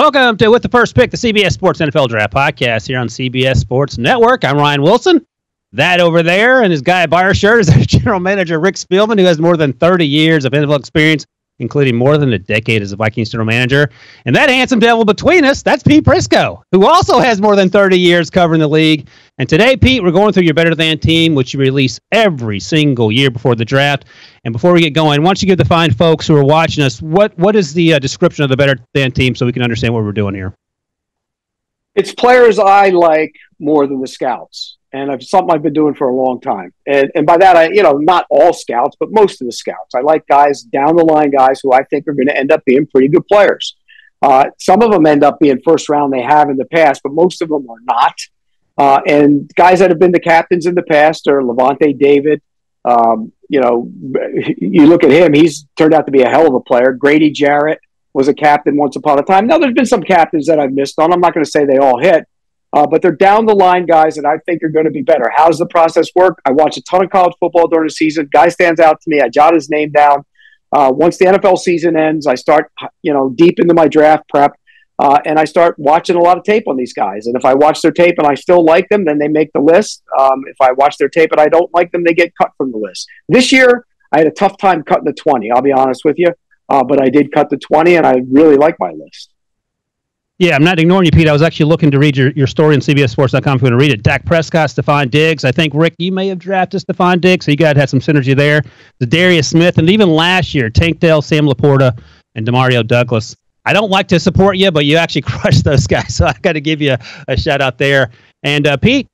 Welcome to With the First Pick, the CBS Sports NFL Draft Podcast here on CBS Sports Network. I'm Ryan Wilson. That over there and his guy Buyer Shirt is our general manager, Rick Spielman, who has more than 30 years of NFL experience including more than a decade as a Vikings general manager. And that handsome devil between us, that's Pete Prisco, who also has more than 30 years covering the league. And today, Pete, we're going through your Better Than team, which you release every single year before the draft. And before we get going, why don't you give the fine folks who are watching us what what is the uh, description of the Better Than team so we can understand what we're doing here? It's players I like more than the scouts and it's something I've been doing for a long time. And and by that I, you know, not all scouts, but most of the scouts. I like guys down the line guys who I think are going to end up being pretty good players. Uh, some of them end up being first round they have in the past, but most of them are not. Uh, and guys that have been the captains in the past are Lavonte David. Um, you know, you look at him; he's turned out to be a hell of a player. Grady Jarrett was a captain once upon a time. Now, there's been some captains that I've missed on. I'm not going to say they all hit, uh, but they're down the line guys that I think are going to be better. How does the process work? I watch a ton of college football during the season. Guy stands out to me. I jot his name down. Uh, once the NFL season ends, I start, you know, deep into my draft prep, uh, and I start watching a lot of tape on these guys. And if I watch their tape and I still like them, then they make the list. Um, if I watch their tape and I don't like them, they get cut from the list. This year, I had a tough time cutting the twenty. I'll be honest with you, uh, but I did cut the twenty, and I really like my list. Yeah, I'm not ignoring you, Pete. I was actually looking to read your, your story on CBSSports.com if you want to read it. Dak Prescott, Stefon Diggs. I think, Rick, you may have drafted Stefon Diggs, so you guys had some synergy there. Za'Darius Smith, and even last year, Tank Dell, Sam LaPorta, and Demario Douglas. I don't like to support you, but you actually crushed those guys, so I got to give you a, a, shout out there. And uh, Pete,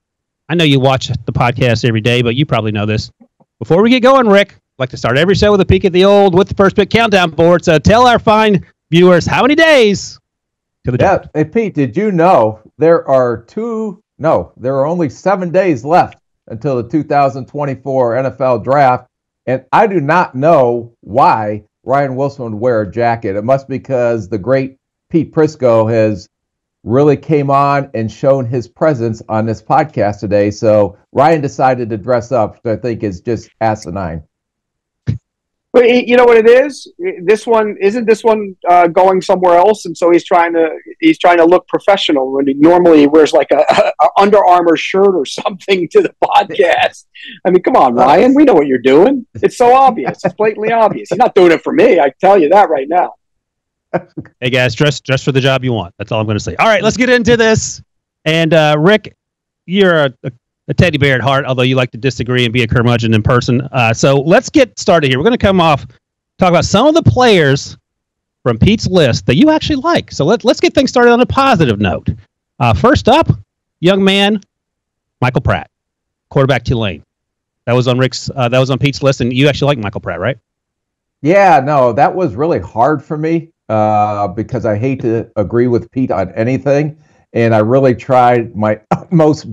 I know you watch the podcast every day, but you probably know this. Before we get going, Rick, I'd like to start every show with a peek at the old with the first pick countdown board. So tell our fine viewers how many days to the yeah. Hey, Pete, did you know there are two? No, there are only seven days left until the 2024 NFL draft, and I do not know why Ryan Wilson would wear a jacket. It must be because the great Pete Prisco has really came on and shown his presence on this podcast today. So Ryan decided to dress up, which I think is just asinine. But you know what it is? This one isn't this one uh, going somewhere else, and so he's trying to he's trying to look professional when he normally wears like a, a Under Armour shirt or something to the podcast. I mean, come on, Ryan, we know what you're doing. It's so obvious. It's blatantly obvious. He's not doing it for me. I tell you that right now. Hey guys, dress dress for the job you want. That's all I'm going to say. All right, let's get into this. And uh, Rick, you're a, a a teddy bear at heart, although you like to disagree and be a curmudgeon in person. Uh, so let's get started here. We're going to come off, talk about some of the players from Pete's list that you actually like. So let, let's get things started on a positive note. Uh, first up, young man, Michael Pratt, quarterback Tulane. That was on Rick's. Uh, that was on Pete's list, and you actually like Michael Pratt, right? Yeah, no, that was really hard for me uh, because I hate to agree with Pete on anything, and I really tried my utmost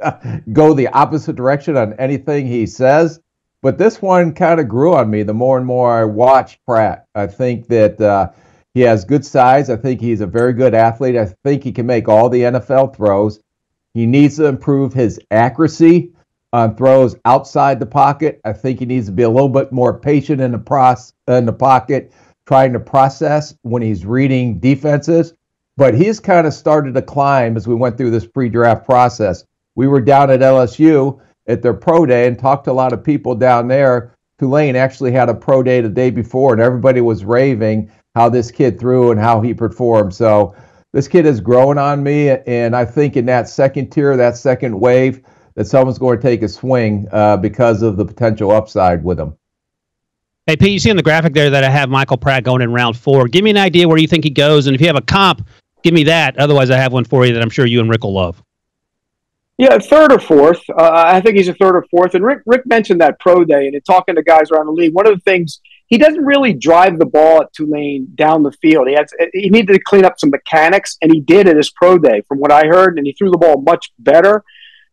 go the opposite direction on anything he says. But this one kind of grew on me the more and more I watched Pratt. I think that uh, he has good size. I think he's a very good athlete. I think he can make all the NFL throws. He needs to improve his accuracy on throws outside the pocket. I think he needs to be a little bit more patient in the process in the pocket, trying to process when he's reading defenses. But he's kind of started to climb as we went through this pre-draft process we were down at LSU at their pro day and talked to a lot of people down there. Tulane actually had a pro day the day before, and everybody was raving how this kid threw and how he performed. So this kid is growing on me, and I think in that second tier, that second wave, that someone's going to take a swing uh, because of the potential upside with him. Hey, Pete, you see on the graphic there that I have Michael Pratt going in round four. Give me an idea where you think he goes, and if you have a comp, give me that. Otherwise, I have one for you that I'm sure you and Rick will love. Yeah, third or fourth. Uh, I think he's a third or fourth. And Rick Rick mentioned that pro day and talking to guys around the league. One of the things he doesn't really drive the ball at Tulane down the field. He has he needed to clean up some mechanics, and he did at his pro day, from what I heard. And he threw the ball much better.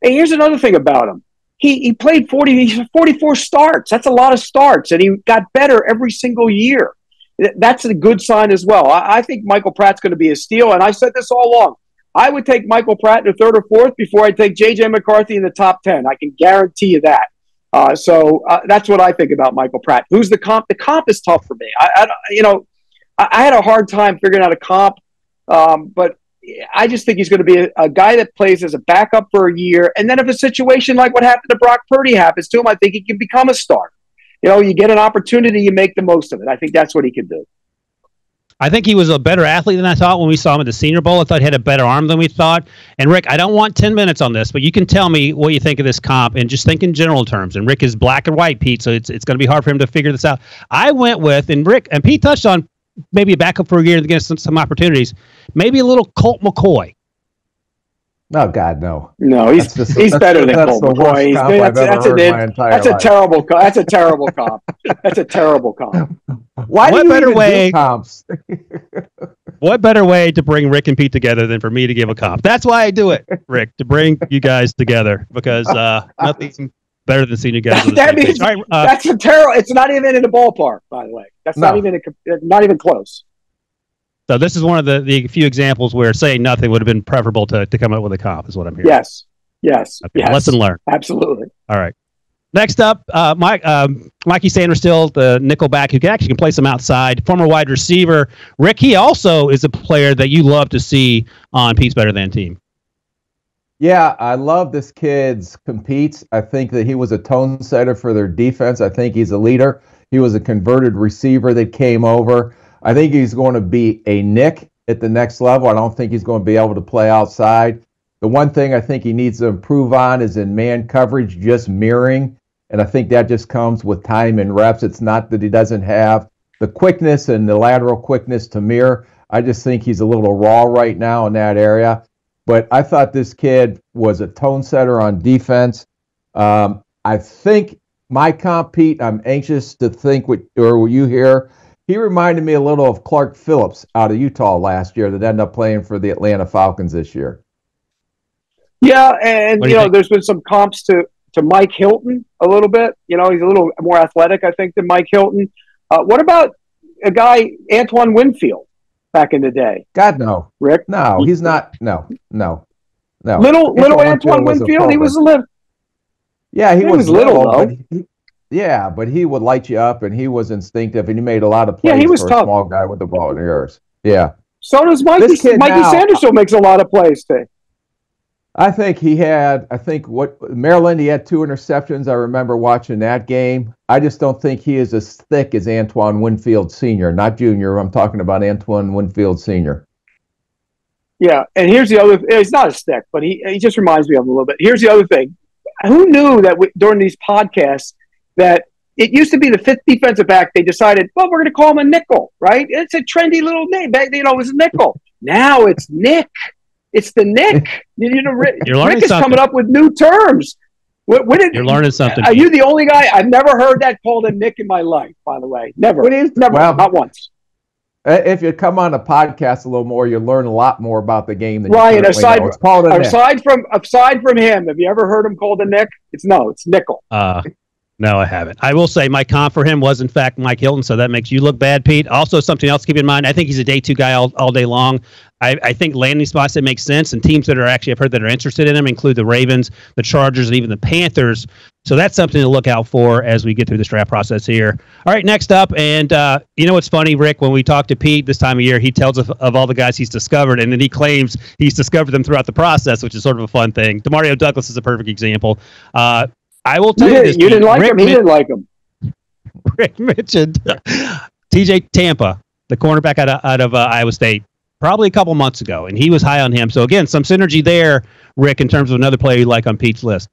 And here's another thing about him. He, he played 40, 44 starts. That's a lot of starts, and he got better every single year. That's a good sign as well. I, I think Michael Pratt's going to be a steal, and I said this all along. I would take Michael Pratt in the third or fourth before I take J.J. McCarthy in the top 10. I can guarantee you that. Uh, so uh, that's what I think about Michael Pratt. Who's the comp? The comp is tough for me. I, I you know, I, I, had a hard time figuring out a comp Um, but I just think he's going to be a, a, guy that plays as a backup for a year. And then if a situation like what happened to Brock Purdy happens to him, I think he can become a star. You know, you get an opportunity, you make the most of it. I think that's what he can do. I think he was a better athlete than I thought when we saw him at the Senior Bowl. I thought he had a better arm than we thought. And Rick, I don't want 10 minutes on this, but you can tell me what you think of this comp and just think in general terms. And Rick is black and white, Pete, so it's, it's going to be hard for him to figure this out. I went with, and Rick, and Pete touched on maybe a backup for a year get some, some opportunities, maybe a little Colt McCoy. No, oh, God, no. No, he's just, he's better than Colt McCoy. That's, that's, an, that's a terrible. That's a terrible comp. That's a terrible comp. Why what do you better way? comps? what better way to bring Rick and Pete together than for me to give a comp? That's why I do it, Rick, to bring you guys together because uh, nothing better than seeing you guys. that means right, uh, that's a terrible. It's not even in the ballpark, by the way. That's no. not even a, not even close. So this is one of the, the few examples where saying nothing would have been preferable to, to come up with a comp, is what I'm hearing. Yes. Yes. Okay. yes. Lesson learned. Absolutely. All right. Next up, uh, Mike, um, Mikey Sainristil, the nickelback who can actually can play some outside, former wide receiver. Rick, he also is a player that you love to see on Pete's Better Than team. Yeah, I love this kid's competes. I think that he was a tone setter for their defense. I think he's a leader. He was a converted receiver that came over. I think he's going to be a Nick at the next level. I don't think he's going to be able to play outside. The one thing I think he needs to improve on is in man coverage, just mirroring. And I think that just comes with time and reps. It's not that he doesn't have the quickness and the lateral quickness to mirror. I just think he's a little raw right now in that area. But I thought this kid was a tone setter on defense. Um, I think my compete, I'm anxious to think what or you hear he reminded me a little of Clark Phillips out of Utah last year that ended up playing for the Atlanta Falcons this year. Yeah, and you, you, know, think? there's been some comps to to Mike Hilton a little bit. You know, he's a little more athletic, I think, than Mike Hilton. Uh, what about a guy Antoine Winfield back in the day? God no, Rick. No, he's not. No, no, no. Little Antoine little Antoine Winfield. Winfield he was a little. Yeah, he, he was, was, little, little though. He, yeah, but he would light you up, and he was instinctive, and he made a lot of plays yeah, he was for tough. a small guy with the ball in the ears. Yeah. So does Mikey. Mikey now, Sanderson makes a lot of plays too. I think he had. I think what Maryland. He had two interceptions. I remember watching that game. I just don't think he is as thick as Antoine Winfield Senior, not Junior. I'm talking about Antoine Winfield Senior. Yeah, and here's the other. He's not as thick, but he he just reminds me of him a little bit. Here's the other thing. Who knew that we, during these podcasts that it used to be the fifth defensive back. They decided, well, we're going to call him a nickel, right? It's a trendy little name. Back, you know, it was a nickel. Now it's Nick. It's the Nick. You know, Rick, Rick is something. coming up with new terms. What, what did, You're learning something. Are you the only guy? I've never heard that called a Nick in my life. By the way, never. What is never. Well, not once. If you come on a podcast a little more, you learn a lot more about the game than Ryan. Aside, aside from aside from him, have you ever heard him called a Nick? It's no, it's nickel. Uh, no, I haven't. I will say my comp for him was in fact Mike Hilton, so that makes you look bad, Pete. Also, something else to keep in mind. I think he's a day two guy all, all day long. I, I think landing spots that make sense and teams that are actually I've heard that are interested in him include the Ravens, the Chargers, and even the Panthers. So that's something to look out for as we get through this draft process here. All right, next up, and uh, you know what's funny, Rick? When we talk to Pete this time of year, he tells us of all the guys he's discovered, and then he claims he's discovered them throughout the process, which is sort of a fun thing. Demario Douglas is a perfect example. Uh, I will tell you, you this. You didn't like Rick him. He didn't like him. Rick mentioned TJ Tampa, the cornerback out of, out of uh, Iowa State, probably a couple months ago, and he was high on him. So again, some synergy there, Rick, in terms of another player you like on Pete's list.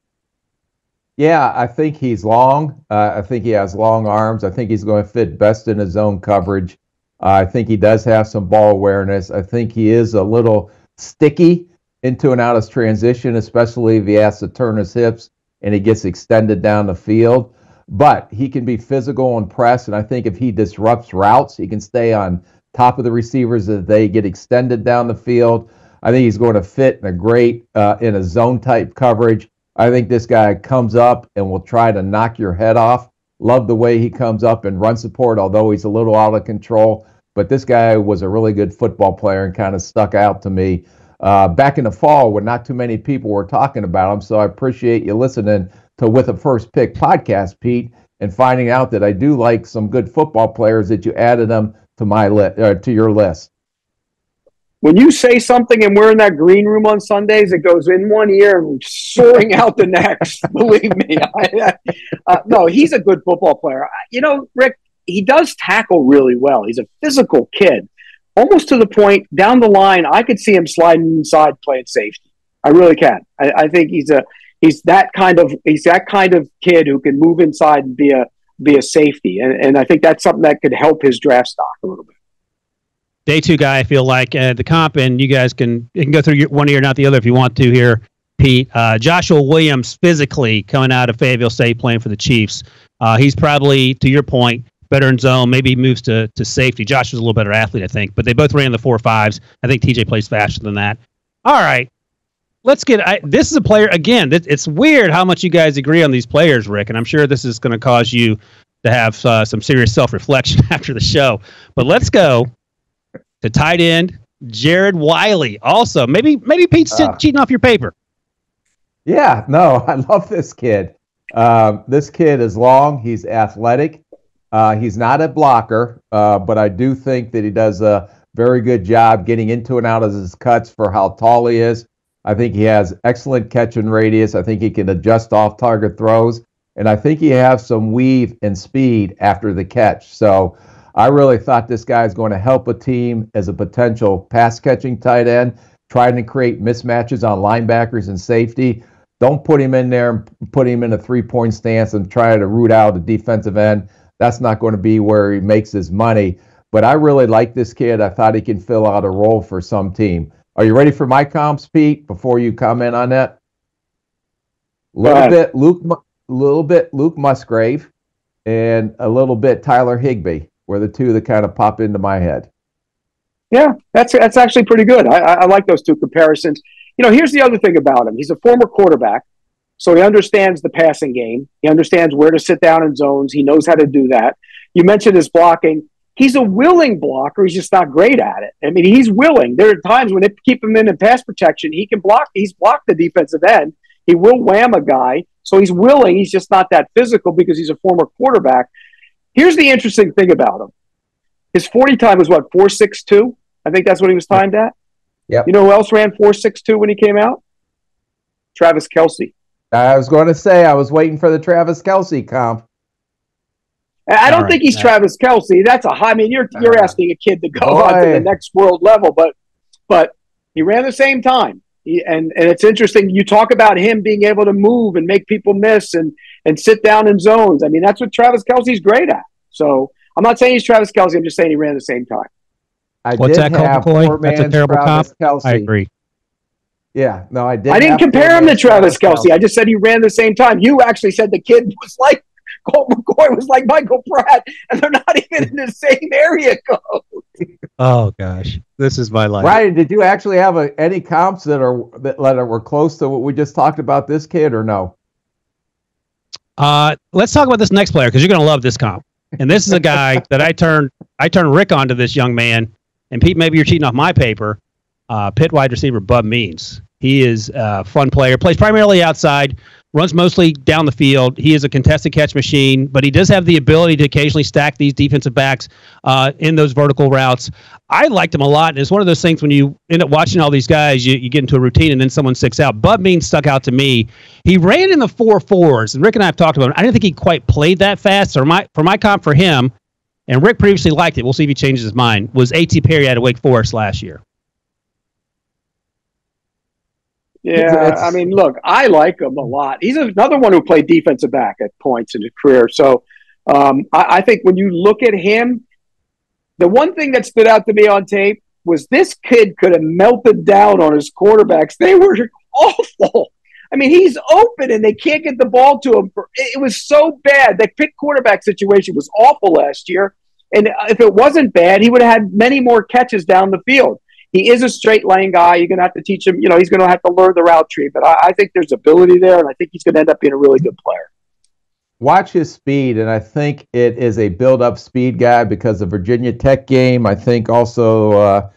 Yeah, I think he's long. Uh, I think he has long arms. I think he's going to fit best in his zone coverage. Uh, I think he does have some ball awareness. I think he is a little sticky into and out of transition, especially if he has to turn his hips and he gets extended down the field. But he can be physical and press, and I think if he disrupts routes, he can stay on top of the receivers as they get extended down the field. I think he's going to fit in a great uh, in a zone type coverage. I think this guy comes up and will try to knock your head off. Love the way he comes up and run support, although he's a little out of control. But this guy was a really good football player and kind of stuck out to me uh, back in the fall when not too many people were talking about him. So I appreciate you listening to With a First Pick podcast, Pete, and finding out that I do like some good football players that you added them to my list uh, to your list. when you say something and we're in that green room on Sundays, it goes in one ear and soaring out the next. Believe me. I, uh, no, he's a good football player. You know, Rick, he does tackle really well. He's a physical kid, almost to the point down the line. I could see him sliding inside playing safety. I really can. I, I think he's a he's that kind of he's that kind of kid who can move inside and be a be a safety, and, and I think that's something that could help his draft stock a little bit day two guy. I feel like uh, the comp, and you guys can you can go through your, one ear, not the other, if you want to. Here, Pete, uh, Joshua Williams, physically coming out of Fayetteville State, playing for the Chiefs. Uh, he's probably, to your point, better in zone. Maybe moves to to safety. Josh was a little better athlete, I think, but they both ran the four fives. I think TJ plays faster than that. All right. Let's get. I, this is a player again. It, it's weird how much you guys agree on these players, Rick, and I'm sure this is going to cause you to have uh, some serious self reflection after the show. But let's go to tight end Jared Wiley. Also, maybe maybe Pete's uh, cheating off your paper. Yeah, no, I love this kid. Uh, this kid is long. He's athletic. Uh, he's not a blocker, uh, but I do think that he does a very good job getting into and out of his cuts for how tall he is. I think he has excellent catch and radius. I think he can adjust off target throws. And I think he has some weave and speed after the catch. So I really thought this guy is going to help a team as a potential pass catching tight end, trying to create mismatches on linebackers and safety. Don't put him in there and put him in a three point stance and try to root out a defensive end. That's not going to be where he makes his money. But I really like this kid. I thought he can fill out a role for some team. Are you ready for my comps, Pete? Before you comment on that, a little bit Luke, a little bit Luke Musgrave, and a little bit Tyler Higbee were the two that kind of pop into my head. Yeah, that's that's actually pretty good. I, I like those two comparisons. You know, here's the other thing about him. He's a former quarterback, so he understands the passing game. He understands where to sit down in zones. He knows how to do that. You mentioned his blocking. He's a willing blocker. He's just not great at it. I mean, he's willing. There are times when they keep him in in pass protection, he can block. He's blocked the defensive end. He will wham a guy. So he's willing. He's just not that physical because he's a former quarterback. Here's the interesting thing about him. His 40 time was what, 462? I think that's what he was timed at. Yeah. You know who else ran 462 when he came out? Travis Kelce. I was going to say, I was waiting for the Travis Kelce comp. I don't right. think he's yeah. Travis Kelce. That's a high. I mean, you're you're uh, asking a kid to go on to the next world level, but but he ran the same time. He, and and it's interesting. You talk about him being able to move and make people miss, and and sit down in zones. I mean, that's what Travis Kelce's great at. So I'm not saying he's Travis Kelce. I'm just saying he ran the same time. I What's that called, McCoy? That's a terrible Travis comp. Kelce. I agree. Yeah, no, I did. I didn't compare him to Travis Kelsey. Kelce. I just said he ran the same time. You actually said the kid was like Colt McCoy was like Michael Pratt, and they're not even in the same area code. Oh gosh, this is my life. Ryan, did you actually have a, any comps that are that, that were close to what we just talked about this kid, or no? Uh, let's talk about this next player because you're going to love this comp. And this is a guy that I turned I turned Rick onto this young man. And Pete, maybe you're cheating off my paper. Uh, Pitt wide receiver Bub Means. He is a fun player. Plays primarily outside runs mostly down the field. He is a contested catch machine, but he does have the ability to occasionally stack these defensive backs uh, in those vertical routes. I liked him a lot, and it's one of those things when you end up watching all these guys, you, you get into a routine and then someone sticks out. Bud Means stuck out to me. He ran in the four fours, and Rick and I have talked about him. I didn't think he quite played that fast. So my for my comp for him, and Rick previously liked it. We'll see if he changes his mind. Was A.T. Perry out of Wake Forest last year? Yeah, I mean, look, I like him a lot. He's another one who played defensive back at points in his career. So um, I, I, think when you look at him, the one thing that stood out to me on tape was this kid could have melted down on his quarterbacks. They were awful. I mean, he's open and they can't get the ball to him. It was so bad. That Pitt quarterback situation was awful last year. And if it wasn't bad, he would have had many more catches down the field he is a straight line guy. You're going to have to teach him, you know, he's going to have to learn the route tree. But I, I think there's ability there, and I think he's going to end up being a really good player. Watch his speed, and I think it is a build up speed guy because the Virginia Tech game. I think also uh,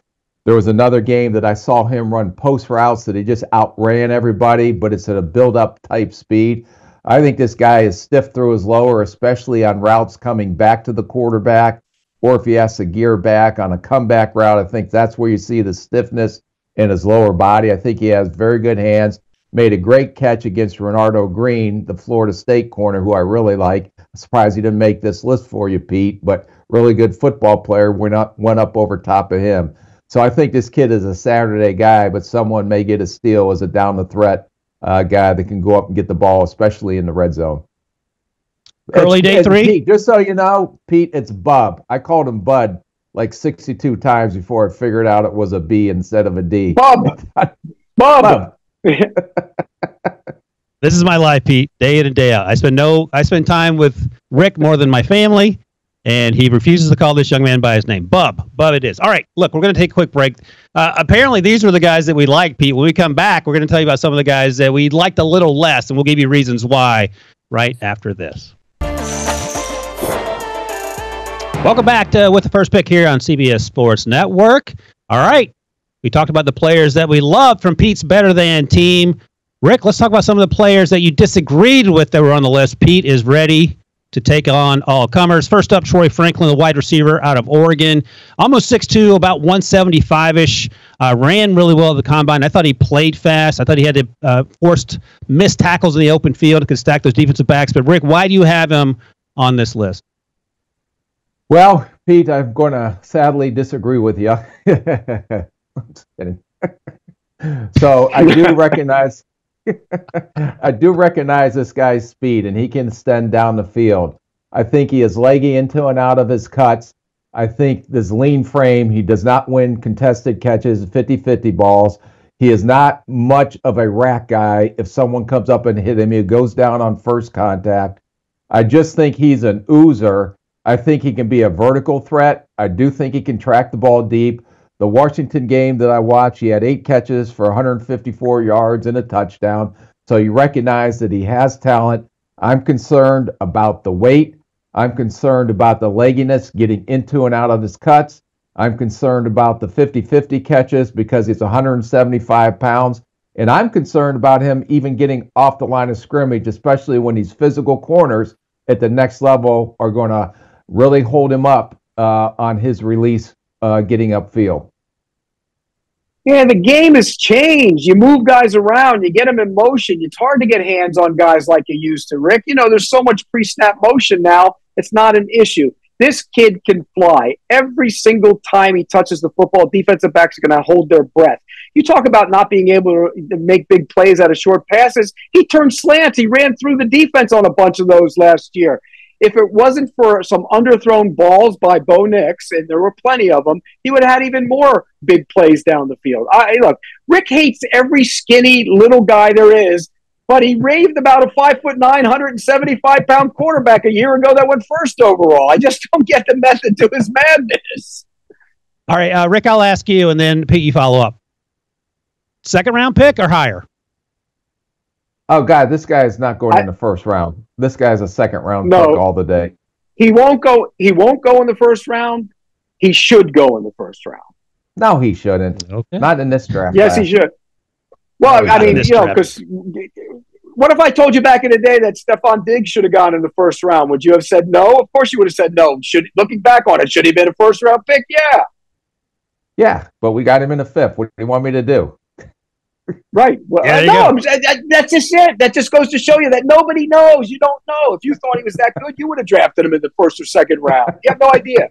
there was another game that I saw him run post routes that he just outran everybody, but it's at a build up type speed. I think this guy is stiff through his lower, especially on routes coming back to the quarterback. Or if he has to gear back on a comeback route. I think that's where you see the stiffness in his lower body. I think he has very good hands. Made a great catch against Renardo Green, the Florida State corner, who I really like. I'm surprised he didn't make this list for you, Pete, but really good football player. Went up, went up over top of him. So I think this kid is a Saturday guy, but someone may get a steal as a down the threat uh, guy that can go up and get the ball, especially in the red zone. Early It's- day it's three? Pete, just so you know, Pete, it's Bub. I called him Bud like 62 times before I figured out it was a B instead of a D. Bob. Bub. This is my life, Pete, day in and day out. I spend no, I spend time with Rick more than my family, and he refuses to call this young man by his name. Bub, Bub, it is. All right, look, we're going to take a quick break. Uh, apparently, these were the guys that we liked, Pete. When we come back, we're going to tell you about some of the guys that we liked a little less, and we'll give you reasons why right after this. Welcome back to with the first pick here on CBS Sports Network. All right, we talked about the players that we loved from Pete's Better Than team. Rick, let's talk about some of the players that you disagreed with that were on the list. Pete is ready to take on all comers. First up, Troy Franklin, the wide receiver out of Oregon. Almost 6'2, about 175 ish. Uh, ran really well at the combine. I thought he played fast. I thought he had to uh, forced missed tackles in the open field could stack those defensive backs. But, Rick, why do you have him on this list? Well, Pete, I'm going to sadly disagree with you. Just kidding. so I do recognize, I do recognize this guy's speed, and he can extend down the field. I think he is leggy into and out of his cuts. I think this lean frame, he does not win contested catches, 50-50 balls. He is not much of a rack guy. If someone comes up and hit him, he goes down on first contact. I just think he's an oozer. I think he can be a vertical threat. I do think he can track the ball deep. The Washington game that I watched, he had eight catches for 154 yards and a touchdown. So you recognize that he has talent. I'm concerned about the weight. I'm concerned about the legginess getting into and out of his cuts. I'm concerned about the 50 50 catches because he's 175 pounds. And I'm concerned about him even getting off the line of scrimmage, especially when these physical corners at the next level are going to really hold him up uh, on his release uh, getting upfield. Yeah, the game has changed. You move guys around, you get them in motion. It's hard to get hands on guys like you used to, Rick. You know, there's so much pre snap motion now, it's not an issue. This kid can fly. Every single time he touches the football, defensive backs are going to hold their breath. You talk about not being able to make big plays out of short passes. He turned slants. He ran through the defense on a bunch of those last year. If it wasn't for some underthrown balls by Bo Nix, and there were plenty of them, he would have had even more big plays down the field. I, look, Rick hates every skinny little guy there is, but he raved about a five foot nine, 175 pound quarterback a year ago that went first overall. I just don't get the method to his madness. All right, uh, Rick, I'll ask you, and then Pete, you follow up. Second round pick or higher? Oh God, this guy is not going I- in the first round. This guy's a second round No. pick all the day. He won't go. He won't go in the first round. He should go in the first round. No, he shouldn't. Okay. Not in this draft. Yes, he should. Well, No, I mean, you know, because what if I told you back in the day that Stefon Diggs should have gone in the first round? Would you have said no? Of course, you would have said no. Should looking back on it, should he have been a first round pick? Yeah, Yeah, but we got him in the fifth. What do you want me to do? Right. Well, Yeah, uh, no, go. I'm- that- that- that's just it. That just goes to show you that nobody knows. You don't know. If you thought he was that good, you would have drafted him in the first or second round. You have no idea.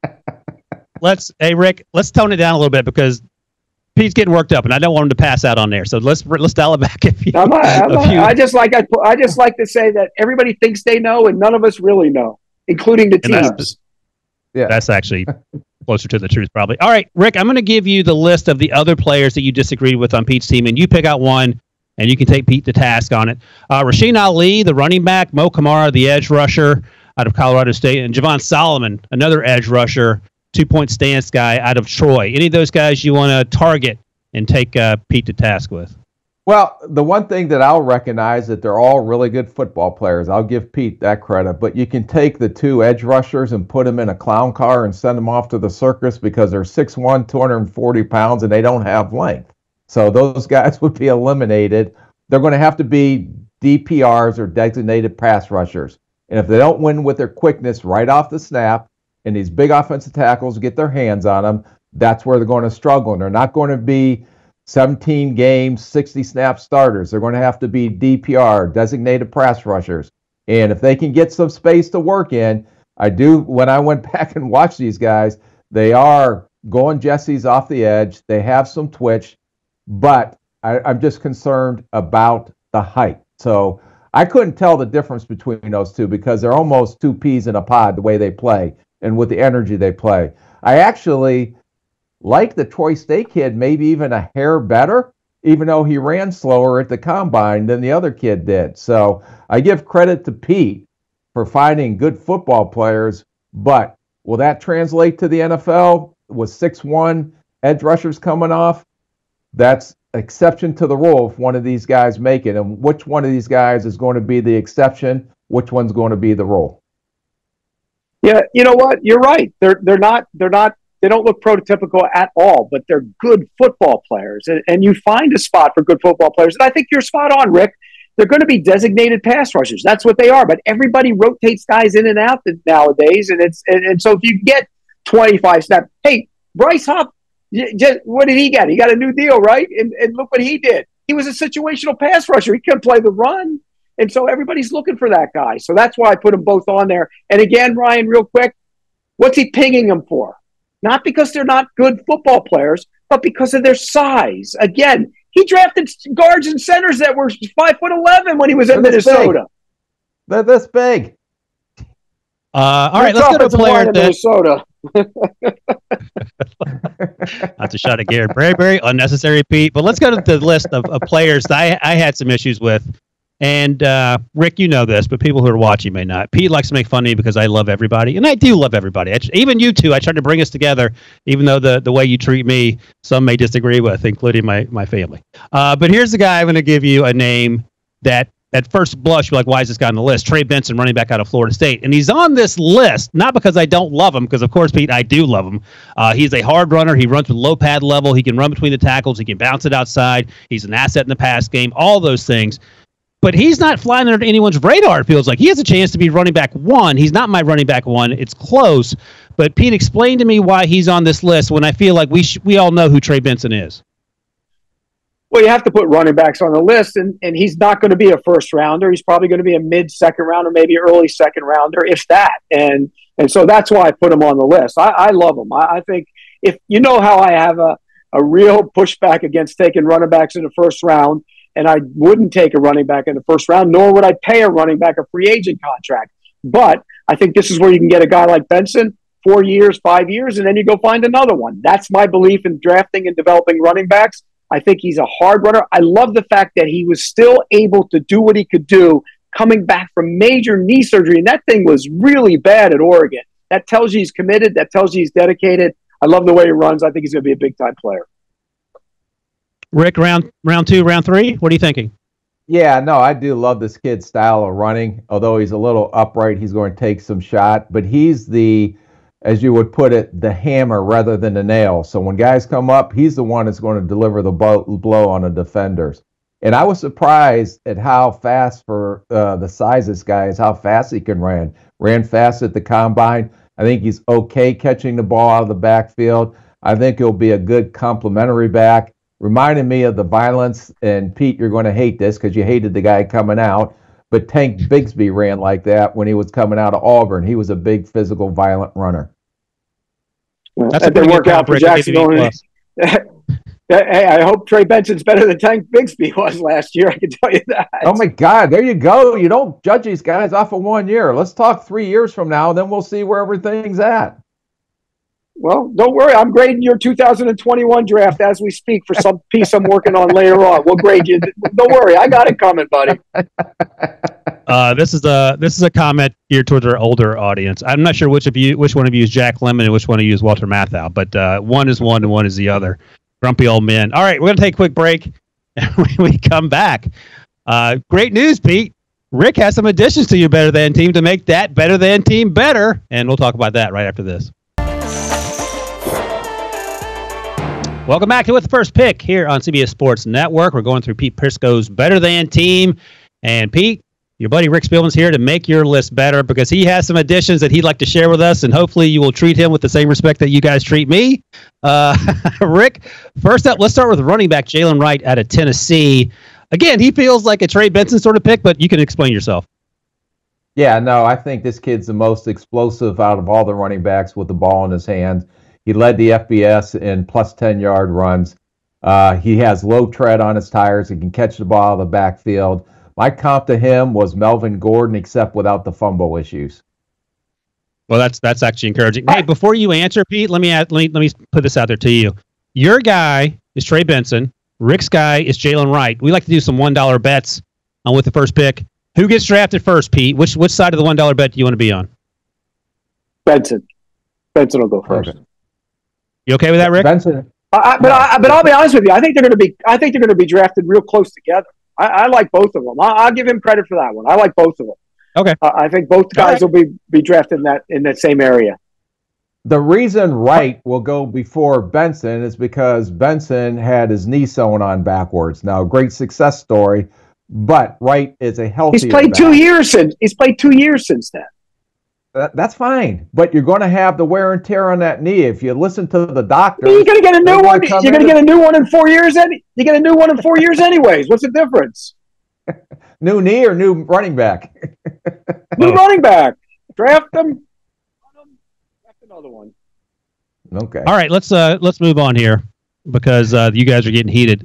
let's hey Rick, let's tone it down a little bit because Pete's getting worked up, and I don't want him to pass out on there. So let's let's dial it back. If you, I'm not, I'm a not- few- I just like I, I just like to say that everybody thinks they know, and none of us really know, including the And that's- teams. That's actually closer to the truth, probably. All right, Rick, I'm going to give you the list of the other players that you disagreed with on Pete's team, and you pick out one, and you can take Pete to task on it. Uh, Rasheen Ali, the running back, Mo Kamara, the edge rusher out of Colorado State, and Javon Solomon, another edge rusher, two point stance guy out of Troy. Any of those guys you want to target and take uh, Pete to task with? Well, the one thing that I'll recognize that they're all really good football players. I'll give Pete that credit. But you can take the two edge rushers and put them in a clown car and send them off to the circus because they're 6'1", 240 pounds, and they don't have length. So those guys would be eliminated. They're going to have to be DPRs or designated pass rushers. And if they don't win with their quickness right off the snap, and these big offensive tackles get their hands on them, that's where they're going to struggle. And they're not going to be 17 games, 60 snap starters. They're going to have to be DPR, designated pass rushers. And if they can get some space to work in, I do. When I went back and watched these guys, they are going Jesse's off the edge. They have some twitch, but I, I'm just concerned about the height. So I couldn't tell the difference between those two because they're almost two peas in a pod the way they play and with the energy they play. I actually like the Troy State kid, maybe even a hair better, even though he ran slower at the combine than the other kid did. So I give credit to Pete for finding good football players, but will that translate to the NFL with six one edge rushers coming off? That's exception to the rule if one of these guys make it. And which one of these guys is going to be the exception? Which one's going to be the rule? Yeah, you know what? You're right. They're they're not they're not they don't look prototypical at all, but they're good football players. And, and you find a spot for good football players. And I think you're spot on, Rick. They're going to be designated pass rushers. That's what they are. But everybody rotates guys in and out nowadays. And it's and, and so if you get 25 snaps, hey, Bryce Huff, just, what did he get? He got a new deal, right? And, and look what he did. He was a situational pass rusher. He couldn't play the run. And so everybody's looking for that guy. So that's why I put them both on there. And again, Ryan, real quick, what's he pinging them for? Not because they're not good football players, but because of their size. Again, he drafted guards and centers that were five foot eleven when he was at Minnesota. They're this big. Uh, all right, let's go to a player that Minnesota. That's a shot at Garrett Bradbury. Unnecessary, Pete. But let's go to the list of, of players that I, I had some issues with and uh, Rick, you know this, but people who are watching may not. Pete likes to make fun of me because I love everybody, and I do love everybody. I, even you two, I try to bring us together, even though the, the way you treat me, some may disagree with, including my, my family. Uh, but here's the guy I'm going to give you a name that at first blush, you're like, why is this guy on the list? Trey Benson, running back out of Florida State. And he's on this list, not because I don't love him, because of course, Pete, I do love him. Uh, he's a hard runner. He runs with low pad level. He can run between the tackles. He can bounce it outside. He's an asset in the pass game, all those things but he's not flying under anyone's radar. It feels like he has a chance to be running back one. He's not my running back one. It's close, but Pete, explain to me why he's on this list when I feel like we sh- we all know who Trey Benson is. Well, you have to put running backs on the list, and, and he's not going to be a first rounder. He's probably going to be a mid second rounder, maybe early second rounder, if that. And and so that's why I put him on the list. I, I love him. I, I think if you know how I have a, a real pushback against taking running backs in the first round and I wouldn't take a running back in the first round, nor would I pay a running back a free agent contract. But I think this is where you can get a guy like Benson, four years, five years, and then you go find another one. That's my belief in drafting and developing running backs. I think he's a hard runner. I love the fact that he was still able to do what he could do coming back from major knee surgery. And that thing was really bad at Oregon. That tells you he's committed. That tells you he's dedicated. I love the way he runs. I think he's going to be a big time player. Rick, round round two, round three. What are you thinking? Yeah, no, I do love this kid's style of running. Although he's a little upright, he's going to take some shot, but he's the, as you would put it, the hammer rather than the nail. So when guys come up, he's the one that's going to deliver the blow on the defenders. And I was surprised at how fast for uh, the size this guy is, how fast he can run. Ran fast at the combine. I think he's okay catching the ball out of the backfield. I think he'll be a good complementary back reminded me of the violence. And Pete, you're going to hate this because you hated the guy coming out. But Tank Bigsby ran like that when he was coming out of Auburn. He was a big, physical, violent runner. That's a good workout for Jacksonville. hey, I hope Trey Benson's better than Tank Bigsby was last year. I can tell you that. Oh my God, there you go. You don't judge these guys off of one year. Let's talk three years from now, then we'll see where everything's at. Well, don't worry. I'm grading your 2021 draft as we speak for some piece I'm working on later on. We'll grade you. Don't worry. I got it coming, buddy. Uh, this is a this is a comment geared towards our older audience. I'm not sure which of you, which one of you is Jack Lemmon and which one of you is Walter Matthau, but uh, one is one and one is the other. Grumpy old men. All right, we're gonna take a quick break, and when we come back, uh, great news, Pete. Rick has some additions to your better than team to make that better than team better, and we'll talk about that right after this. Welcome back to With the First Pick here on CBS Sports Network. We're going through Pete Prisco's Better Than team. And Pete, Your buddy Rick Spielman's here to make your list better because he has some additions that he'd like to share with us, and hopefully you will treat him with the same respect that you guys treat me. Uh, Rick, first up, let's start with running back Jaylen Wright out of Tennessee. Again, he feels like a Trey Benson sort of pick, but you can explain yourself. Yeah, no, I think this kid's the most explosive out of all the running backs with the ball in his hands. He led the FBS in plus 10 yard runs. Uh, he has low tread on his tires. He can catch the ball out of the backfield. My comp to him was Melvin Gordon, except without the fumble issues. Well, that's that's actually encouraging. Hey, before you answer, Pete, let me add, let me let me put this out there to you. Your guy is Trey Benson. Rick's guy is Jaylen Wright. We like to do some one dollar bets on with the first pick. Who gets drafted first, Pete? Which which side of the one dollar bet do you want to be on? Benson. Benson will go first. Okay. You okay with that, Rick? Benson. I, but I, but I'll be honest with you. I think they're going to be. I think they're going to be drafted real close together. I, I like both of them. I, will give him credit for that one. I like both of them. Okay. Uh, I think both guys right. will be be drafted in that in that same area. The reason Wright will go before Benson is because Benson had his knee sewn on backwards. Now, great success story, but Wright is a healthy. He's played back. two years since. He's played two years since then. That, that's fine, but you're going to have the wear and tear on that knee. If you listen to the doctor, you're going to get a new one. You're going to get a new one in four years. Any, you get a new one in four years, anyways. What's the difference? new knee or new running back? new running back. Draft them. Draft another one. Okay. All right, let's uh let's move on here because uh, you guys are getting heated.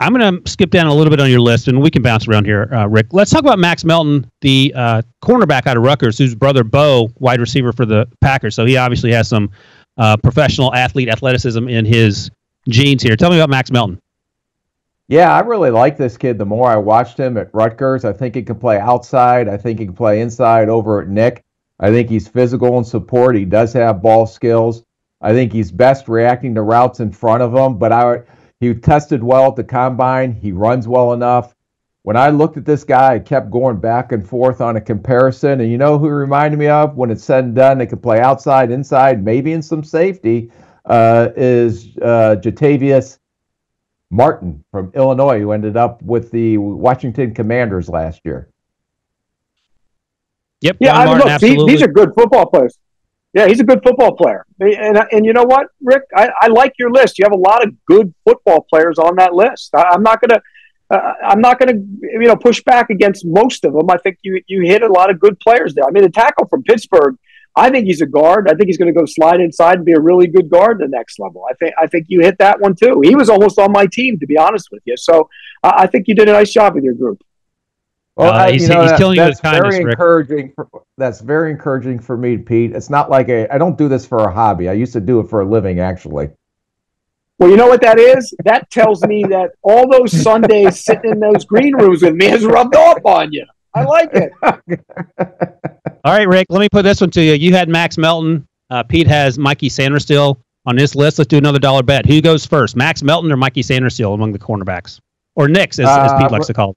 I'm going to skip down a little bit on your list, and we can bounce around here, uh, Rick. Let's talk about Max Melton, the uh, cornerback out of Rutgers, whose brother Bo, wide receiver for the Packers. So he obviously has some uh, professional athlete athleticism in his genes here. Tell me about Max Melton. Yeah, I really like this kid. The more I watched him at Rutgers, I think he can play outside. I think he can play inside over at Nick. I think he's physical in support. He does have ball skills. I think he's best reacting to routes in front of him. But I he tested well at the combine. He runs well enough. When I looked at this guy, I kept going back and forth on a comparison. And you know who he reminded me of? When it's said and done, they could play outside, inside, maybe in some safety, uh, is uh, Jartavius Martin from Illinois, who ended up with the Washington Commanders last year. Yep. Yeah, I mean, look, these, these, are good football players. Yeah, he's a good football player. And, and you know what, Rick? I, I like your list. You have a lot of good football players on that list. I, am not going to. Uh, I'm not going to, you know, push back against most of them. I think you you hit a lot of good players there. I mean, the tackle from Pittsburgh, I think he's a guard. I think he's going to go slide inside and be a really good guard the next level. I think I think you hit that one too. He was almost on my team, to be honest with you. So uh, I think you did a nice job with your group. Well, uh, he's, you know, he's that, killing you with kindness, very encouraging. For, that's very encouraging for me, Pete. It's not like a. I don't do this for a hobby. I used to do it for a living, actually. Well, you know what that is? That tells me that all those Sundays sitting in those green rooms with me has rubbed off on you. I like it. all right, Rick. Let me put this one to you. You had Max Melton. Uh, Pete has Mikey Sainristil on this list. Let's do another dollar bet. Who goes first, Max Melton or Mikey Sainristil among the cornerbacks, or Nicks, as, uh, as Pete likes to call it?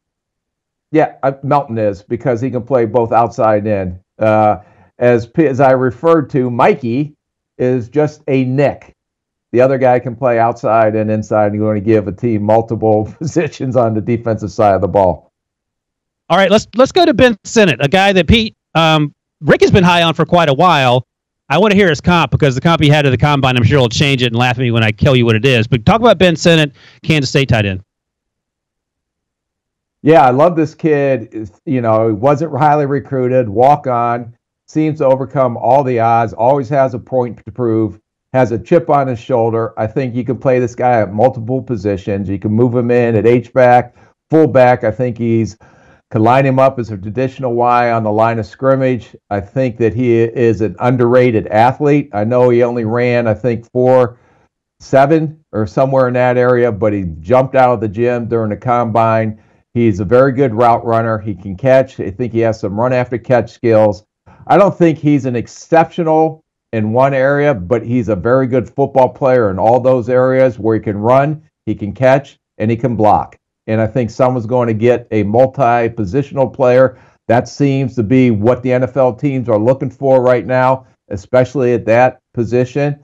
Yeah, uh, Melton is because he can play both outside and in. Uh, as as I referred to, Mikey is just a Nick. The other guy can play outside and inside, and you're going to give a team multiple positions on the defensive side of the ball. All right, let's let's go to Ben Sinnott, a guy that Pete um, Rick has been high on for quite a while. I want to hear his comp because the comp he had at the combine, I'm sure will change it and laugh at me when I tell you what it is. But talk about Ben Sinnott, Kansas State tight end. Yeah, I love this kid. You know, he wasn't highly recruited, walk on, seems to overcome all the odds, always has a point to prove, has a chip on his shoulder. I think you can play this guy at multiple positions. You can move him in at H-back, fullback. I think he's could line him up as a traditional Y on the line of scrimmage. I think that he is an underrated athlete. I know he only ran, I think, four seven or somewhere in that area, but he jumped out of the gym during the combine He's a very good route runner. He can catch. I think he has some run after catch skills. I don't think he's an exceptional in one area, but he's a very good football player in all those areas where he can run, he can catch, and he can block. And I think someone's going to get a multi positional player. That seems to be what the NFL teams are looking for right now, especially at that position.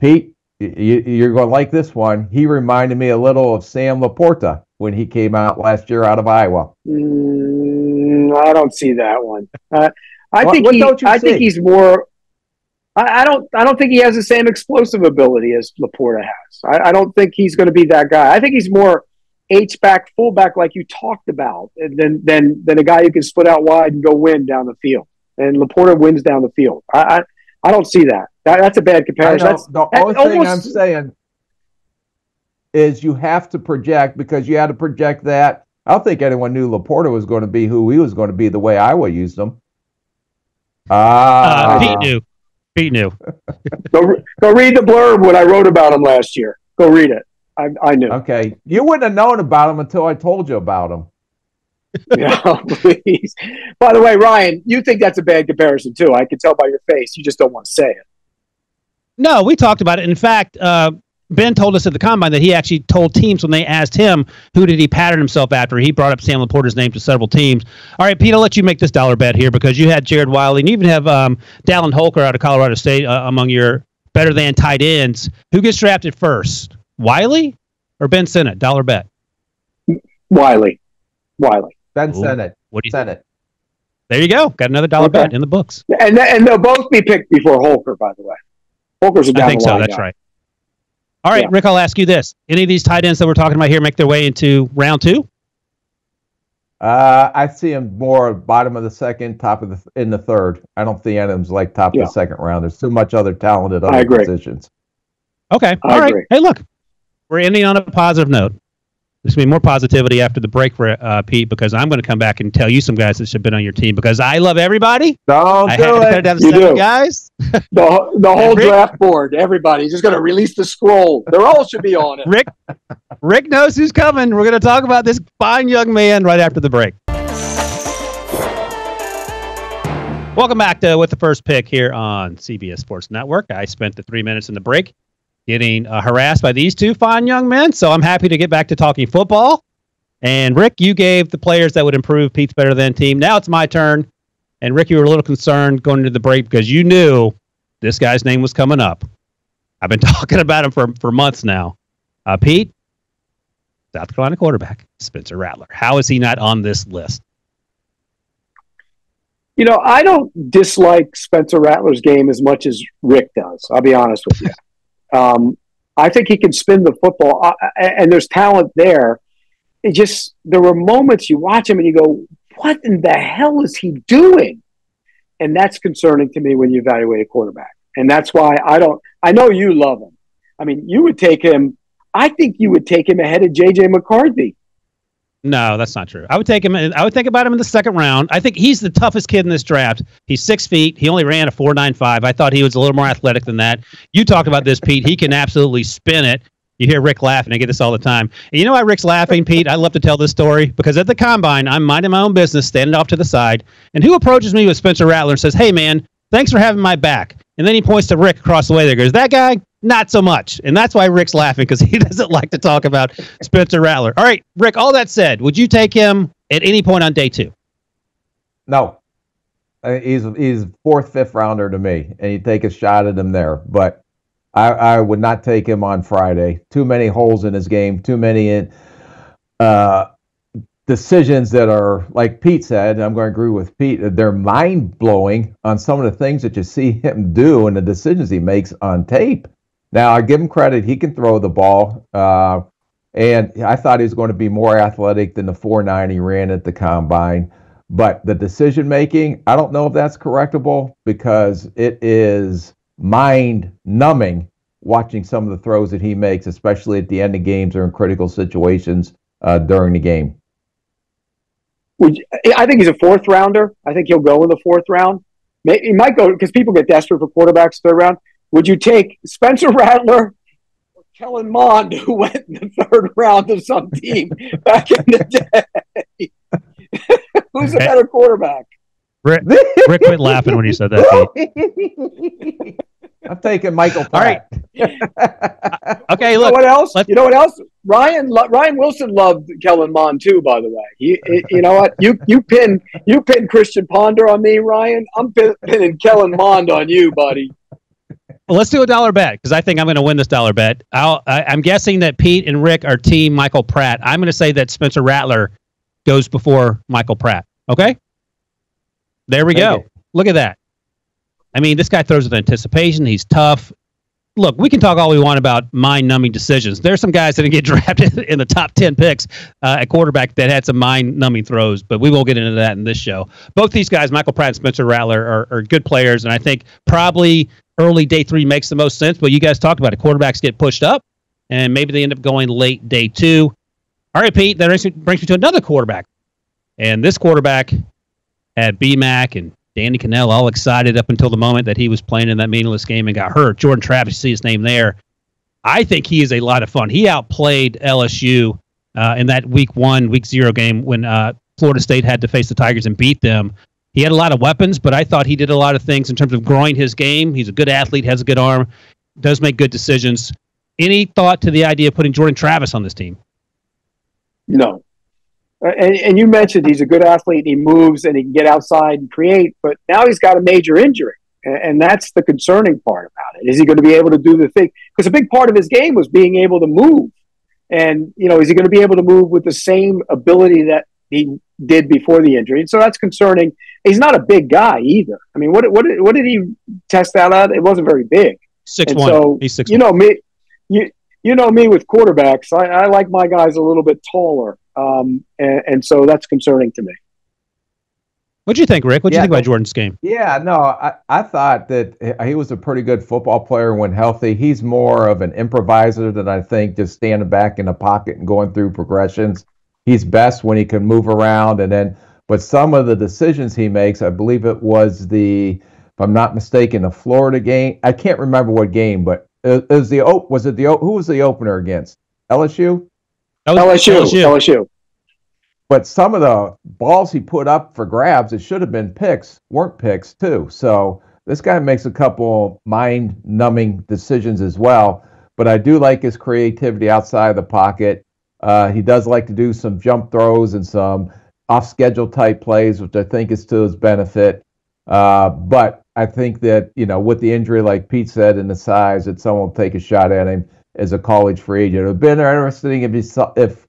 Pete, you're going to like this one. He reminded me a little of Sam LaPorta when he came out last year out of Iowa. Mm, I don't see that one. Uh, I What- think what he, don't you I think he's more. I, I don't. I don't think he has the same explosive ability as Laporta has. I, I don't think he's going to be that guy. I think he's more H back, fullback, like you talked about, and than than than a guy who can split out wide and go win down the field. And Laporta wins down the field. I I, I don't see that. that. That's a bad comparison. That's, the that only thing I'm saying is you have to project because you had to project that. I don't think anyone knew Laporta was going to be who he was going to be the way Iowa used him. Uh, Ah, Pete knew. Pete knew. go go read the blurb when I wrote about him last year. Go read it. I, I knew. okay. You wouldn't have known about him until I told you about him. Yeah, please. By the way, Ryan, you think that's a bad comparison too. I can tell by your face. You just don't want to say it. No, we talked about it. In fact, uh, Ben told us at the combine that he actually told teams when they asked him who did he pattern himself after. He brought up Sam Laporta's name to several teams. All right, Pete, I'll let you make this dollar bet here because you had Jared Wiley and you even have um, Dallin Holker out of Colorado State uh, among your better than tight ends. Who gets drafted first, Wiley or Ben Sinnott? Dollar bet. Wiley, Wiley, Ben Ooh. Sinnott. What do you think? Sinnott. There you go. Got another dollar Okay. bet in the books. and th- and they'll both be picked before Holker. By the way, Holker's a down I think so. That's guy. right. All right, Yeah. Rick, I'll ask you this. Any of these tight ends that we're talking about here make their way into round two? Uh, I see him more bottom of the second, top of the in the third. I don't think Adams like top Yeah. of the second round. There's too much other talented other I agree. positions. Okay. I All right. agree. Hey, look, we're ending on a positive note. There's going to be more positivity after the break, for uh, Pete, because I'm going to come back and tell you some guys that should have been on your team because I love everybody. Don't I do it it. down to You seven do. guys. The the whole Rick- draft board, everybody, just going to release the scroll. They're all should be on it. Rick, Rick knows who's coming. We're going to talk about this fine young man right after the break. Welcome back to with the first pick here on CBS Sports Network. I spent the three minutes in the break getting uh, harassed by these two fine young men, so I'm happy to get back to talking football. And Rick, you gave the players that would improve Pete's better than team. Now it's my turn. And Rick, you were a little concerned going into the break because you knew this guy's name was coming up. I've been talking about him for, for months now. Uh, Pete, South Carolina quarterback, Spencer Rattler. How is he not on this list? You know, I don't dislike Spencer Rattler's game as much as Rick does. I'll be honest with you. Um, I think he can spin the football, uh, and there's talent there. It just there were moments you watch him and you go, "What in the hell is he doing?" And that's concerning to me when you evaluate a quarterback. And that's why I don't. I know you love him. I mean, you would take him. I think you would take him ahead of JJ McCarthy. No, that's not true. I would take him. in- I would think about him in the second round. I think he's the toughest kid in this draft. He's six feet. He only ran a four nine five. I thought he was a little more athletic than that. You talked about this, Pete. He can absolutely spin it. You hear Rick laughing. I get this all the time. And you know why Rick's laughing, Pete? I love to tell this story because at the combine, I'm minding my own business, standing off to the side, and who approaches me with Spencer Rattler and says, "Hey, man, thanks for having my back." And then he points to Rick across the way. There goes that guy. Not so much, and that's why Rick's laughing because he doesn't like to talk about Spencer Rattler. All right, Rick. All that said, would you take him at any point on day two? No, Uh, he's he's fourth, fifth rounder to me, and you take a shot at him there. But I, I would not take him on Friday. Too many holes in his game. Too many in, uh, decisions that are like Pete said. I'm going to agree with Pete. They're mind blowing on some of the things that you see him do and the decisions he makes on tape. Now I give him credit; he can throw the ball. Uh, and I thought he was going to be more athletic than the 4.9 he ran at the combine. But the decision making, I don't know if that's correctable because it is mind numbing watching some of the throws that he makes, especially at the end of games or in critical situations uh, during the game. I think he's a fourth rounder. I think he'll go in the fourth round. He might go because people get desperate for quarterbacks third round. Would you take Spencer Rattler or Kellen Mond, who went in the third round of some team back in the day? Who's a better quarterback? Rick, Rick quit laughing when you said that. I'm taking Michael All right. Pratt. Uh, okay, You know look. what else? let's- You know what else? Ryan lo- Ryan Wilson loved Kellen Mond too. By the way, he, he- you know what? You you pin you pin Christian Ponder on me, Ryan. I'm pin, pinning Kellen Mond on you, buddy. Well, let's do a dollar bet because I think I'm going to win this dollar bet. I'll, I, I'm guessing that Pete and Rick are team Michael Pratt. I'm going to say that Spencer Rattler goes before Michael Pratt. Okay. There we go. Look at that. I mean, this guy throws with anticipation. He's tough. Look, we can talk all we want about mind-numbing decisions. There's some guys that didn't get drafted in the top ten picks uh, at quarterback that had some mind-numbing throws, but we won't get into that in this show. Both these guys, Michael Pratt and Spencer Rattler, are, are good players, and I think probably early day three makes the most sense. But you guys talked about it. Quarterbacks get pushed up, and maybe they end up going late day two. All right, Pete, that brings me to another quarterback. And this quarterback had BMAC and Danny Kanell all excited up until the moment that he was playing in that meaningless game and got hurt. Jordan Travis, you see his name there. I think he is a lot of fun. He outplayed LSU uh, in that week one, week zero game when uh, Florida State had to face the Tigers and beat them. He had a lot of weapons, but I thought he did a lot of things in terms of growing his game. He's a good athlete, has a good arm, does make good decisions. Any thought to the idea of putting Jordan Travis on this team? No. Uh, and, and you mentioned he's a good athlete. He moves and he can get outside and create, but now he's got a major injury. And, and that's the concerning part about it. Is he going to be able to do the thing? Because a big part of his game was being able to move. And, you know, is he going to be able to move with the same ability that he did before the injury? And So that's concerning. He's not a big guy either. I mean, what, what, what did he test out at? It wasn't very big. Six and one. So, He's six. You know me. You you know me with quarterbacks. I, I like my guys a little bit taller, um, and, and, so that's concerning to me. What do you think, Rick? What do yeah, you think about Jordan's game? Yeah, no, I, I thought that he was a pretty good football player when healthy. He's more of an improviser than I think just standing back in the pocket and going through progressions. He's best when he can move around, and then but some of the decisions he makes, I believe it was the, if I'm not mistaken, the Florida game. I can't remember what game, but is the was it the who was the opener against LSU? LSU, LSU. LSU. But some of the balls he put up for grabs, it should have been picks, weren't picks too. So this guy makes a couple mind-numbing decisions as well. But I do like his creativity outside of the pocket. Uh, he does like to do some jump throws and some off-schedule type plays, which I think is to his benefit. Uh, but I think that you know, with the injury, like Pete said, and the size, that someone will take a shot at him as a college free agent. It would have been interesting if he if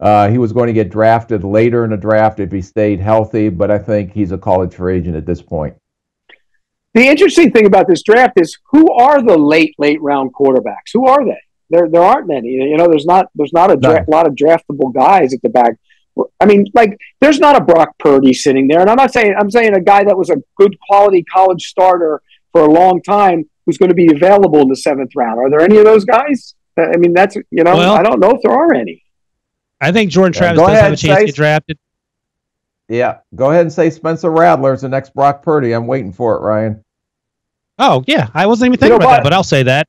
uh, he was going to get drafted later in the draft if he stayed healthy, but I think he's a college free agent at this point. The interesting thing about this draft is who are the late late round quarterbacks? Who are they? There there aren't many. You know, there's not there's not a dra- lot of draftable guys at the back. I mean, like, there's not a Brock Purdy sitting there, and I'm not saying I'm saying a guy that was a good quality college starter for a long time who's going to be available in the seventh round. Are there any of those guys? I mean, that's you know, well, I don't know if there are any. I think Jordan Travis yeah, does have a chance to get drafted. Yeah, go ahead and say Spencer Rattler's the next Brock Purdy. I'm waiting for it, Ryan. Oh yeah, I wasn't even thinking you know, about that, but I'll say that.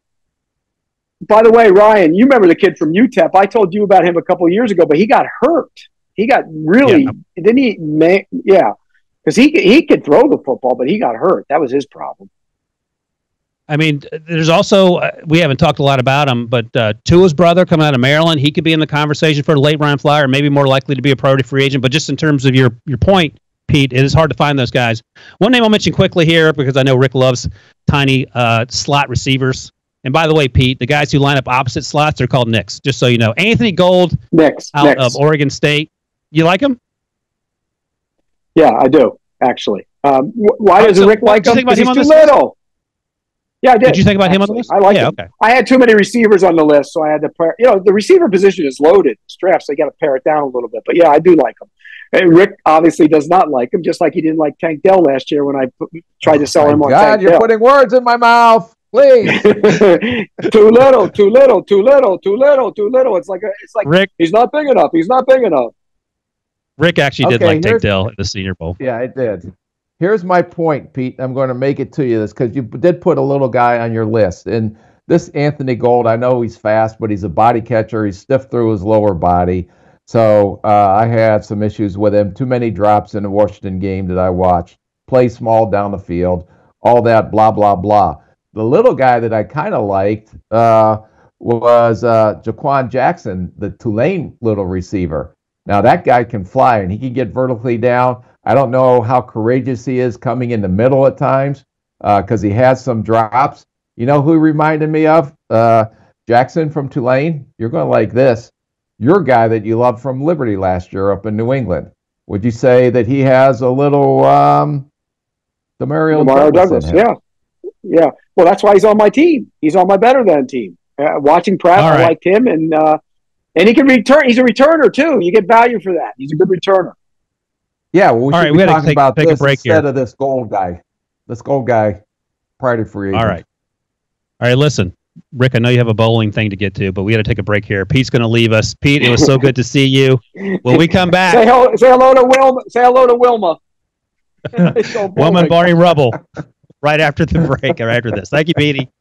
By the way, Ryan, you remember the kid from UTEP? I told you about him a couple years ago, but he got hurt. He got really yeah. didn't he? May, yeah, because he he could throw the football, but he got hurt. That was his problem. I mean, there's also uh, we haven't talked a lot about him, but uh, Tua's brother coming out of Maryland, he could be in the conversation for a late round flyer, maybe more likely to be a priority free agent. But just in terms of your your point, Pete, it is hard to find those guys. One name I'll mention quickly here because I know Rick loves tiny uh, slot receivers. And by the way, Pete, the guys who line up opposite slots are called Nicks. Just so you know, Anthony Gould, Nicks, out Nicks. of Oregon State. You like him? Yeah, I do actually. Um, why does so, Rick like him? Because he's too little. List? Yeah, I did. Did you think about actually. him on the list? I like yeah, him. Okay. I had too many receivers on the list, so I had to pair. You know, the receiver position is loaded. Drafts, so you got to pare it down a little bit. But yeah, I do like him. And Rick obviously does not like him, just like he didn't like Tank Dell last year when I tried to sell oh him on God, Tank you're Dell. putting words in my mouth. Please. too little, too little, too little, too little, too little. It's like a, it's like Rick. He's not big enough. He's not big enough. Rick actually did okay, like Tank Dell at the Senior Bowl. Yeah, I did. Here's my point, Pete. I'm going to make it to you this because you did put a little guy on your list, and this Anthony Gould. I know he's fast, but he's a body catcher. He's stiff through his lower body. So uh, I had some issues with him. Too many drops in the Washington game that I watched. Play small down the field. All that blah blah blah. The little guy that I kind of liked uh, was uh, Jha'Quan Jackson, the Tulane little receiver. Now that guy can fly and he can get vertically down. I don't know how courageous he is coming in the middle at times because uh, he has some drops. You know who he reminded me of? Uh, Jackson from Tulane. You're going to like this. Your guy that you loved from Liberty last year up in New England. Would you say that he has a little um, Demario, Demario Douglas. Douglas. Yeah, yeah. Well, that's why he's on my team. He's on my better than team. Uh, watching Pratt, All I right. liked him, and uh, and he can return. He's a returner too. You get value for that. He's a good returner. Yeah, well, we All should right, be we talking take- about take a this break instead here. of this Gould guy. This Gould guy, prior to free agent. All right. All right, listen. Rick, I know you have a bowling thing to get to, but we got to take a break here. Pete's going to leave us. Pete, it was so good to see you. When we come Say back, hello, say hello to Wilma. Say hello to Wilma. It's so Woman boring. Barney Rubble, right after the break, or after this. Thank you, Petey.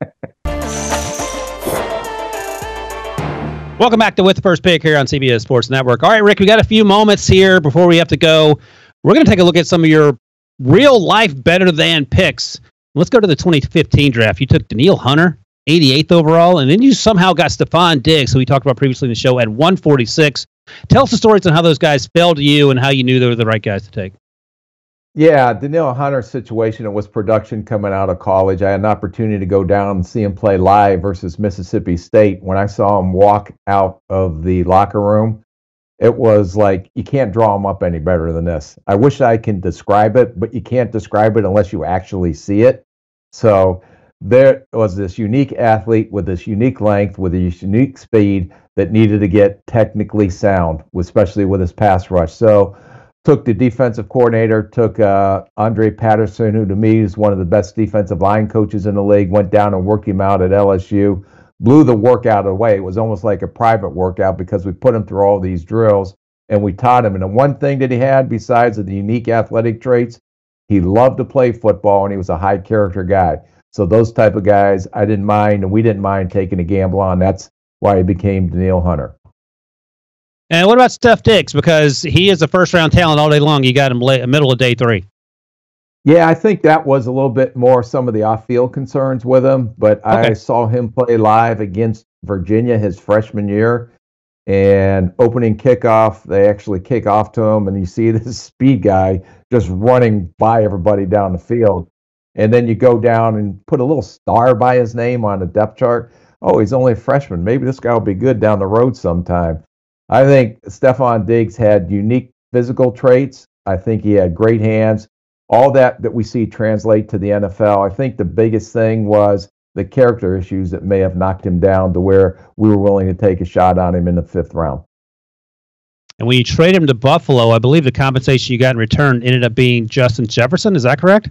Welcome back to With the First Pick here on CBS Sports Network. All right, Rick, we got a few moments here before we have to go. We're going to take a look at some of your real life better than picks. Let's go to the 2015 draft. You took Danielle Hunter, 88th overall, and then you somehow got Stefon Diggs, who we talked about previously in the show, at 146. Tell us the stories on how those guys fell to you and how you knew they were the right guys to take. Yeah, Danielle Hunter's situation, it was production coming out of college. I had an opportunity to go down and see him play live versus Mississippi State. When I saw him walk out of the locker room, it was like you can't draw him up any better than this. I wish I can describe it, but you can't describe it unless you actually see it. So there was this unique athlete with this unique length, with this unique speed that needed to get technically sound, especially with his pass rush. So took the defensive coordinator, took uh, Andre Patterson, who to me is one of the best defensive line coaches in the league, went down and worked him out at LSU, blew the workout away. It was almost like a private workout because we put him through all these drills and we taught him. And the one thing that he had, besides the unique athletic traits, he loved to play football and he was a high character guy. So those type of guys, I didn't mind, and we didn't mind taking a gamble on. That's why he became Danielle Hunter. And what about Steph Diggs? Because he is a first round talent all day long. You got him late, middle of day three. Yeah, I think that was a little bit more some of the off-field concerns with him, but I saw him play live against Virginia his freshman year, and opening kickoff, they actually kick off to him, and you see this speed guy just running by everybody down the field, and then you go down and put a little star by his name on the depth chart. Oh, he's only a freshman. Maybe this guy will be good down the road sometime. I think Stefon Diggs had unique physical traits. I think he had great hands all that that we see translate to the NFL. I think the biggest thing was the character issues that may have knocked him down to where we were willing to take a shot on him in the fifth round. And when you trade him to Buffalo, I believe the compensation you got in return ended up being Justin Jefferson. Is that correct?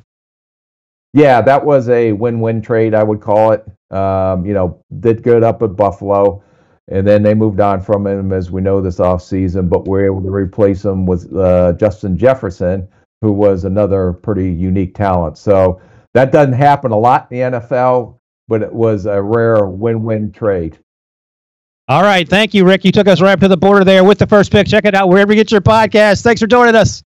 Yeah, that was a win-win trade, I would call it. Um, you know, did good up at Buffalo, and then they moved on from him, as we know, this offseason, but we're able to replace him with uh, Justin Jefferson, who was another pretty unique talent. So that doesn't happen a lot in the NFL, but it was a rare win-win trade. All right. Thank you, Rick. You took us right up to the border there with the first pick. Check it out wherever you get your podcast. Thanks for joining us.